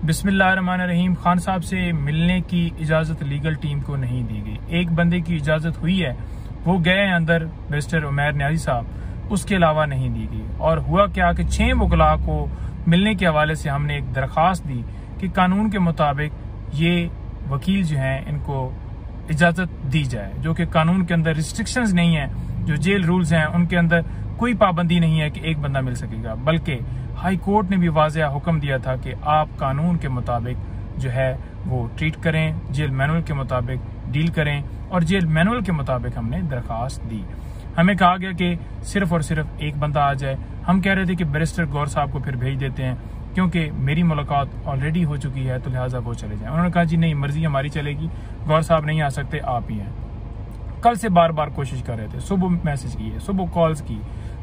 बिस्मिल्लाहिर्रहमानिर्रहीम, खान साहब से मिलने की इजाज़त लीगल टीम को नहीं दी गई। एक बंदे की इजाज़त हुई है, वो गए हैं अंदर मिस्टर उमैर न्याजी साहब, उसके अलावा नहीं दी गई। और हुआ क्या कि छह वकला को मिलने के हवाले से हमने एक दरखास्त दी कि कानून के मुताबिक ये वकील जो हैं, इनको इजाज़त दी जाए, जो कि कानून के अंदर रिस्ट्रिक्शंस नहीं है, जो जेल रूल्स हैं, उनके अंदर कोई पाबंदी नहीं है कि एक बंदा मिल सकेगा। बल्कि हाई कोर्ट ने भी वाजह हुक्म दिया था कि आप कानून के मुताबिक जो है वो ट्रीट करें जेल मैनुअल के मुताबिक डील करें, और जेल मैनुअल के मुताबिक हमने दरखास्त दी। हमें कहा गया कि सिर्फ़ और सिर्फ़ एक बंदा आ जाए। हम कह रहे थे कि बैरिस्टर गौर साहब को फिर भेज देते हैं। क्योंकि मेरी मुलाकात ऑलरेडी हो चुकी है तो लिहाजा वो चले जाए। उन्होंने कहा, जी नहीं, मर्ज़ी हमारी चलेगी। गौर साहब नहीं आ सकते, आप ही हैं। कल से बार बार कोशिश कर रहे थे। सुबह मैसेज किए, सुबह कॉल्स की,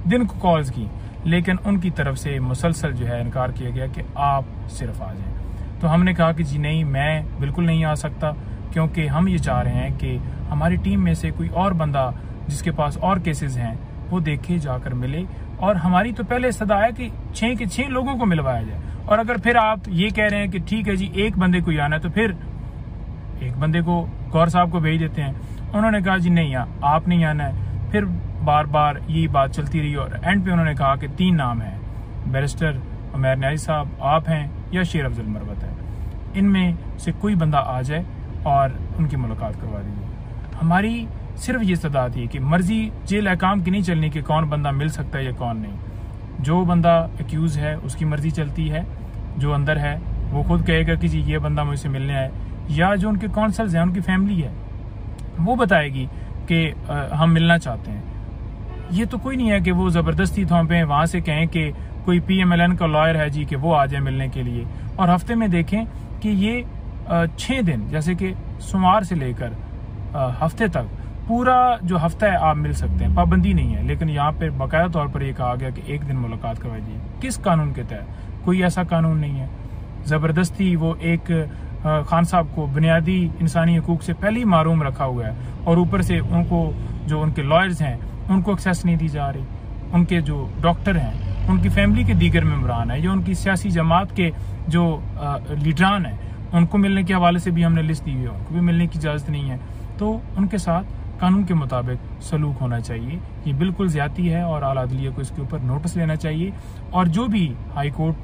दिन को कॉल्स की, लेकिन उनकी तरफ़ से मुसलसल जो है इनकार किया गया कि आप सिर्फ़ आ जाएँ। तो हमने कहा कि, जी नहीं, मैं बिल्कुल नहीं आ सकता, क्योंकि हम ये चाह रहे हैं कि हमारी टीम में से कोई और बंदा जिसके पास और केसेस हैं, वो देखे, जाकर मिले और हमारी तो पहले सदा है कि छह के छह लोगों को मिलवाया जाए। और अगर फिर आप ये कह रहे हैं कि ठीक है जी, एक बंदे को आना है तो फिर एक बंदे को गौर साहब को भेज देते हैं। उन्होंने कहा, जी नहीं यहाँ आप नहीं आना है। फिर बार बार यही बात चलती रही और एंड पे उन्होंने कहा कि तीन नाम है। बैरिस्टर उमैर न्याजी साहब, आप हैं या शेर अफजल मरवत है। इनमें से कोई बंदा आ जाए और उनकी मुलाकात करवा दीजिए। हमारी सिर्फ़ ये सदा थी कि मर्ज़ी जेल अहकाम की नहीं चलनी कि कौन बंदा मिल सकता है या कौन नहीं। जो बंदा एक्यूज है, उसकी मर्ज़ी चलती है, जो अंदर है, वो खुद कहेगा कि जी, ये बंदा मुझसे मिलने आए या जो उनके कौंसल्स हैं, उनकी फैमिली है, वो बताएगी कि हम मिलना चाहते हैं। ये तो कोई नहीं है कि वो ज़बरदस्ती थोपे वहाँ से कहें कि कोई पीएमएलएन का लॉयर है जी, कि वो आ जाए मिलने के लिए। और हफ़्ते में देखें कि ये छह दिन, जैसे कि सोमवार से लेकर हफ़्ते तक पूरा जो हफ़्ता है आप मिल सकते हैं, पाबंदी नहीं है। लेकिन यहाँ पे बाकायदा तौर पर यह कहा गया कि एक दिन मुलाकात करवाइए किस कानून के तहत? कोई ऐसा कानून नहीं है। ज़बरदस्ती वो एक खान साहब को बुनियादी इंसानी हकूक से पहले ही मारूम रखा हुआ है और ऊपर से उनको, जो उनके लॉयर्स हैं, उनको एक्सेस नहीं दी जा रही। उनके जो डॉक्टर हैं, उनकी फैमिली के दीगर मेम्बरान है, या उनकी सियासी जमात के जो लीडरान हैं, उनको मिलने के हवाले से भी हमने लिस्ट दी हुई है। उनको भी मिलने की इजाज़त नहीं है। तो उनके साथ कानून के मुताबिक सलूक होना चाहिए। ये बिल्कुल ज़्यादा है और आला अदलिया को इसके ऊपर नोटिस लेना चाहिए। और जो भी हाई कोर्ट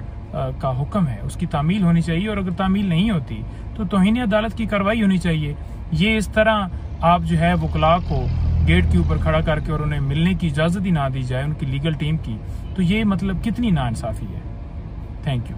का हुक्म है, उसकी तामील होनी चाहिए और अगर तामील नहीं होती तो तोहनी अदालत की कार्रवाई होनी चाहिए। ये इस तरह आप जो है वकला को गेट के ऊपर खड़ा करके और उन्हें मिलने की इजाज़त ही ना दी जाए, उनकी लीगल टीम की तो ये मतलब कितनी नाइंसाफी है। Thank you.